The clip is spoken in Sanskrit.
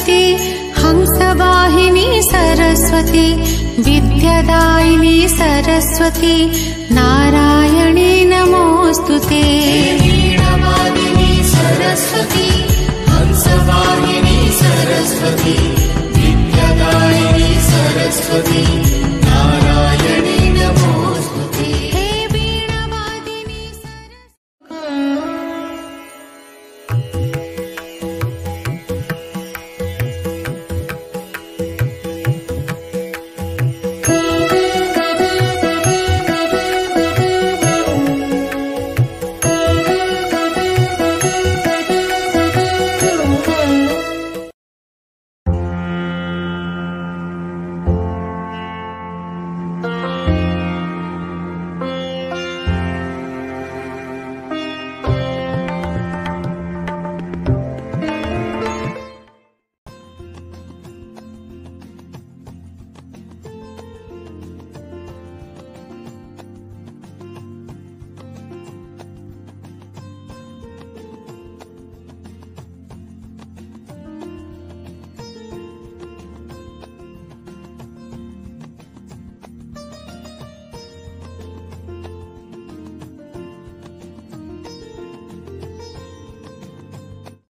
सरस्वती हंसवाहिनी सरस्वती विद्यदायिनी सरस्वती नारायणी नमोऽस्तु ते